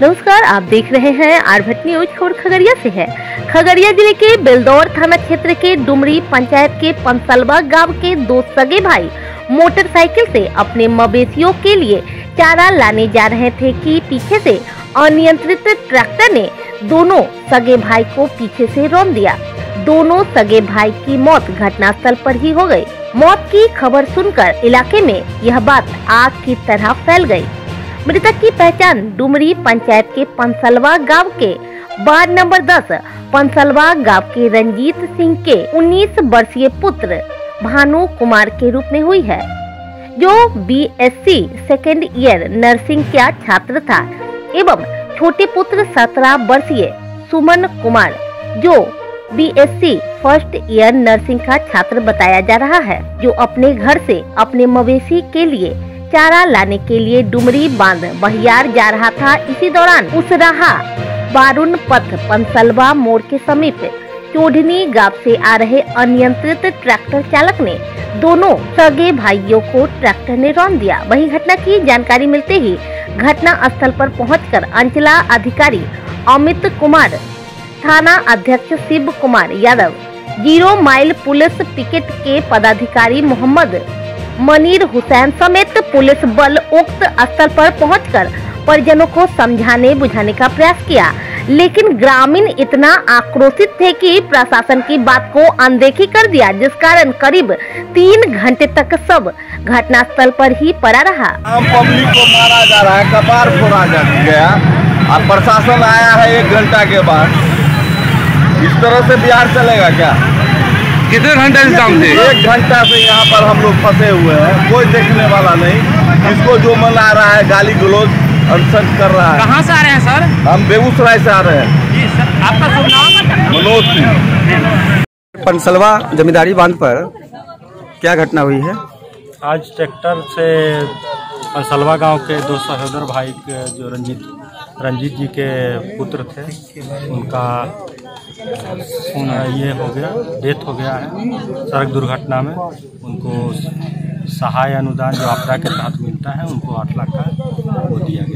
नमस्कार, आप देख रहे हैं आरभट न्यूज़ खबर खगड़िया से है। खगड़िया ज़िले के बेलदौर थाना क्षेत्र के डुमरी पंचायत के पंसलवा गाँव के दो सगे भाई मोटरसाइकिल से अपने मवेशियों के लिए चारा लाने जा रहे थे कि पीछे से अनियंत्रित ट्रैक्टर ने दोनों सगे भाई को पीछे से रौन दिया। दोनों सगे भाई की मौत घटनास्थल पर ही हो गई। मौत की खबर सुनकर इलाके में यह बात आग की तरह फैल गई। मृतक की पहचान डुमरी पंचायत के पंसलवा गाँव के वार्ड नंबर 10 पंसलवा गाँव के रंजीत सिंह के 19 वर्षीय पुत्र भानु कुमार के रूप में हुई है, जो बीएससी सेकेंड ईयर नर्सिंग का छात्र था एवं छोटे पुत्र 17 वर्षीय सुमन कुमार, जो बीएससी फ़र्स्ट ईयर नर्सिंग का छात्र बताया जा रहा है, जो अपने घर से अपने मवेशी के लिए चारा लाने के लिए डुमरी बाँध बहियार जा रहा था। इसी दौरान उस रहा बारुण पथ पंसलवा मोड़ के समीप, चोढ़नी गाँव से आ रहे अनियंत्रित ट्रैक्टर चालक ने दोनों सगे भाइयों को ट्रैक्टर ने रौन दिया। वही घटना की जानकारी मिलते ही घटना स्थल पर पहुंचकर अंचला अधिकारी अमित कुमार, थाना अध्यक्ष Shiv Kumar Yadav, zero mile police picket के पदाधिकारी मोहम्मद मनीर हुसैन समेत पुलिस बल उक्त स्थल पर पहुंचकर परिजनों को समझाने बुझाने का प्रयास किया। लेकिन ग्रामीण इतना आक्रोशित थे कि प्रशासन की बात को अनदेखी कर दिया, जिस कारण करीब तीन घंटे तक सब घटनास्थल पर ही पड़ा रहा। पब्लिक को मारा जा रहा है, कपार फोड़ा जा गया और प्रशासन आया है एक घंटा के बाद। इस तरह से बिहार चलेगा क्या? कितने घंटे से काम थे? एक घंटा से यहाँ पर हम लोग फंसे हुए हैं कोई देखने वाला नहीं। इसको जो मन आ रहा है गाली गलौज अनशन कर रहा है। कहाँ से आ रहे हैं सर? हम बेगूसराय से आ रहे हैं। जी सर आपका शुभ नाम? मनोज सिंह। पंसलवा जमींदारी बाँध पर क्या घटना हुई है? आज ट्रैक्टर से पंसलवा गाँव के दो सहोदर भाई के जो रंजीत रंजीत जी के पुत्र थे उनका उन ये हो गया, डेथ हो गया है। सड़क दुर्घटना में उनको सहाय अनुदान, जो आपदा के तहत मिलता है, उनको आठ लाख का वो दिया गया।